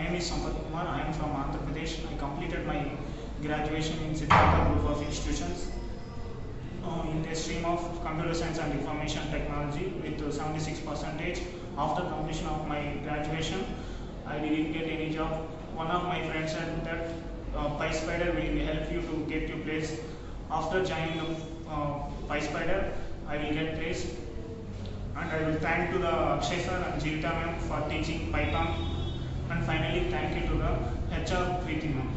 is Sampath Kumar. I am from Andhra Pradesh. I completed my graduation in Siddhartha Group of Institutions uh, in the stream of Computer Science and Information Technology with uh, 76 percentage. After completion of my graduation, I didn't get any job. One of my friends said that uh, PySpider will help you to get your place. After joining uh, PySpider, I will get place. And I will thank to the Akshay sir and Jilta ma'am for teaching Python. And finally, thank you to the HR Preeti ma'am.